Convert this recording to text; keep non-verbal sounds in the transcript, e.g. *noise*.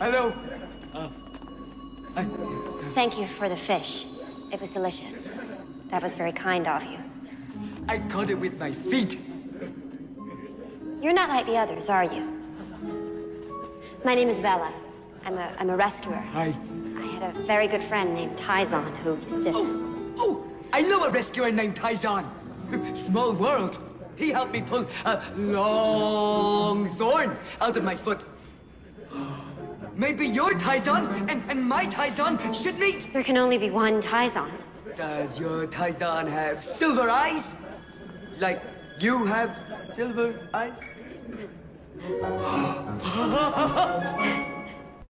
Hello. Uh, I, Thank you for the fish. It was delicious. That was very kind of you. I caught it with my feet. You're not like the others, are you? My name is Vella. I'm a, I'm a rescuer. Hi. I had a very good friend named Tyzonn who used to... Oh, oh, I know a rescuer named Tyzonn. Small world. He helped me pull a long thorn out of my foot. Maybe your Tyzonn and, and my Tyzonn should meet. There can only be one Tyzonn. Does your Tyzonn have silver eyes? Like you have silver eyes? *gasps* *gasps* *laughs*